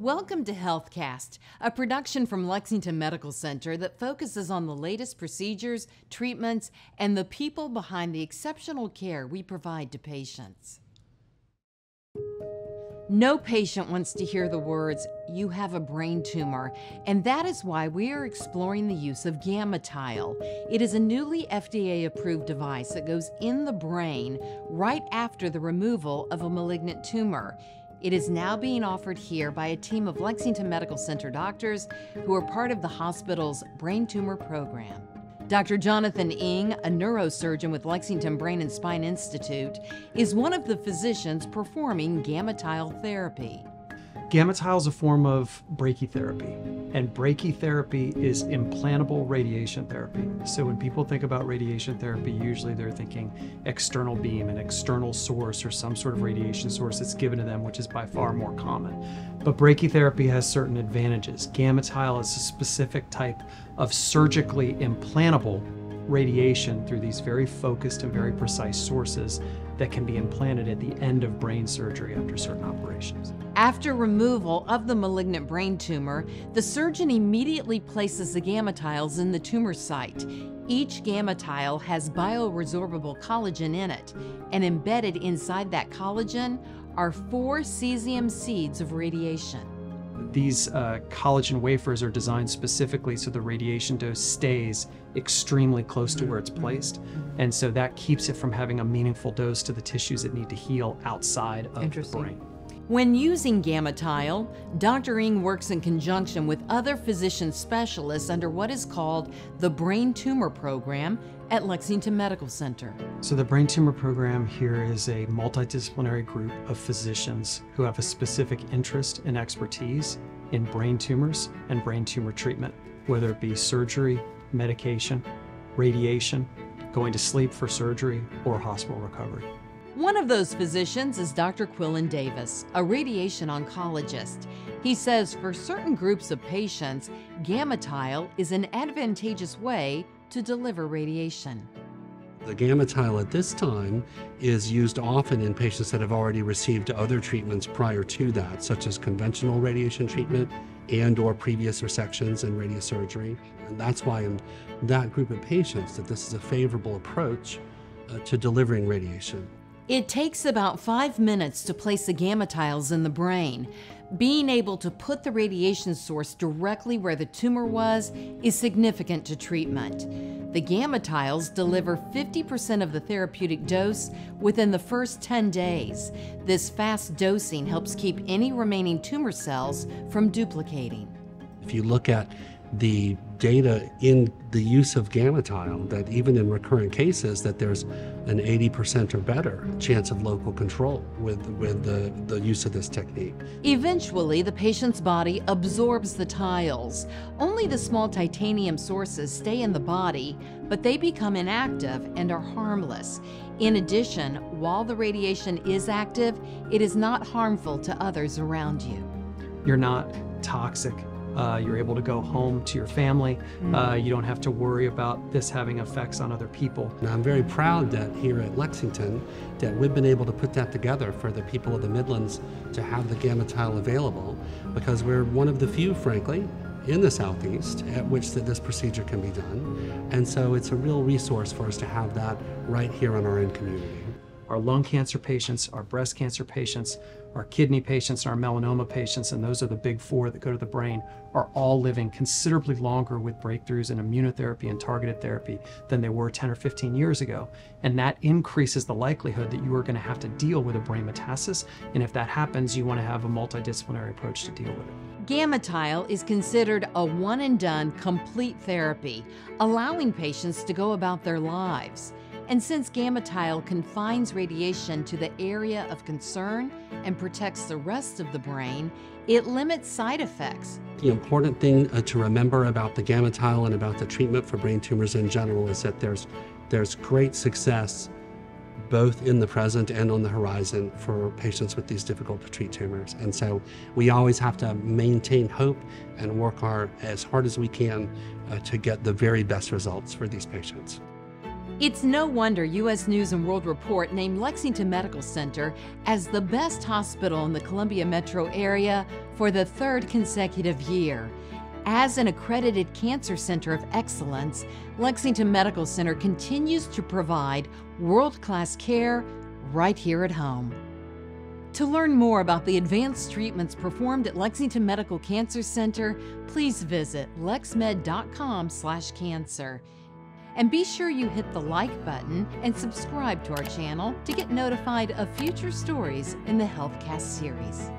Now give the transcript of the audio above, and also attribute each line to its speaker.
Speaker 1: Welcome to HealthCast, a production from Lexington Medical Center that focuses on the latest procedures, treatments, and the people behind the exceptional care we provide to patients. No patient wants to hear the words, you have a brain tumor, and that is why we are exploring the use of GammaTile. It is a newly FDA approved device that goes in the brain right after the removal of a malignant tumor. It is now being offered here by a team of Lexington Medical Center doctors who are part of the hospital's brain tumor program. Dr. Jonathan Ng, a neurosurgeon with Lexington Brain and Spine Institute, is one of the physicians performing GammaTile therapy.
Speaker 2: GammaTile is a form of brachytherapy, and brachytherapy is implantable radiation therapy. So when people think about radiation therapy, usually they're thinking external beam, an external source, or some sort of radiation source that's given to them, which is by far more common. But brachytherapy has certain advantages. GammaTile is a specific type of surgically implantable radiation through these very focused and very precise sources that can be implanted at the end of brain surgery after certain operations.
Speaker 1: After removal of the malignant brain tumor, the surgeon immediately places the GammaTiles in the tumor site. Each GammaTile has bioresorbable collagen in it, and embedded inside that collagen are four cesium seeds of radiation.
Speaker 2: These uh, collagen wafers are designed specifically so the radiation dose stays extremely close to where it's placed. And so that keeps it from having a meaningful dose to the tissues that need to heal outside of the brain.
Speaker 1: When using GammaTile, Dr. Ng works in conjunction with other physician specialists under what is called the Brain Tumor Program at Lexington Medical Center.
Speaker 2: So, the Brain Tumor Program here is a multidisciplinary group of physicians who have a specific interest and expertise in brain tumors and brain tumor treatment, whether it be surgery, medication, radiation, going to sleep for surgery, or hospital recovery.
Speaker 1: One of those physicians is Dr. Quillen Davis, a radiation oncologist. He says for certain groups of patients, GammaTile is an advantageous way to deliver radiation.
Speaker 3: The GammaTile at this time is used often in patients that have already received other treatments prior to that, such as conventional radiation treatment and or previous resections and radiosurgery. And that's why in that group of patients that this is a favorable approach uh, to delivering radiation.
Speaker 1: It takes about five minutes to place the GammaTiles in the brain. Being able to put the radiation source directly where the tumor was is significant to treatment. The GammaTiles deliver 50% of the therapeutic dose within the first 10 days. This fast dosing helps keep any remaining tumor cells from duplicating.
Speaker 3: If you look at the data in the use of GammaTile that even in recurrent cases that there's an 80% or better chance of local control with, with the, the use of this technique.
Speaker 1: Eventually, the patient's body absorbs the tiles. Only the small titanium sources stay in the body, but they become inactive and are harmless. In addition, while the radiation is active, it is not harmful to others around you.
Speaker 2: You're not toxic uh, you're able to go home to your family. Mm. Uh, you don't have to worry about this having effects on other people.
Speaker 3: And I'm very proud that here at Lexington that we've been able to put that together for the people of the Midlands to have the GammaTile available because we're one of the few, frankly, in the Southeast at which that this procedure can be done. And so it's a real resource for us to have that right here in our own community
Speaker 2: our lung cancer patients, our breast cancer patients, our kidney patients, and our melanoma patients, and those are the big four that go to the brain, are all living considerably longer with breakthroughs in immunotherapy and targeted therapy than they were 10 or 15 years ago. And that increases the likelihood that you are going to have to deal with a brain metastasis. And if that happens, you want to have a multidisciplinary approach to deal with it.
Speaker 1: GammaTile is considered a one and done complete therapy, allowing patients to go about their lives. And since GammaTile confines radiation to the area of concern and protects the rest of the brain, it limits side effects.
Speaker 3: The important thing uh, to remember about the GammaTile and about the treatment for brain tumors in general is that there's, there's great success both in the present and on the horizon for patients with these difficult to treat tumors. And so we always have to maintain hope and work our, as hard as we can uh, to get the very best results for these patients.
Speaker 1: It's no wonder U.S. News and World Report named Lexington Medical Center as the best hospital in the Columbia metro area for the third consecutive year. As an accredited cancer center of excellence, Lexington Medical Center continues to provide world class care right here at home. To learn more about the advanced treatments performed at Lexington Medical Cancer Center, please visit lexmed.com/cancer. And be sure you hit the like button and subscribe to our channel to get notified of future stories in the HealthCast series.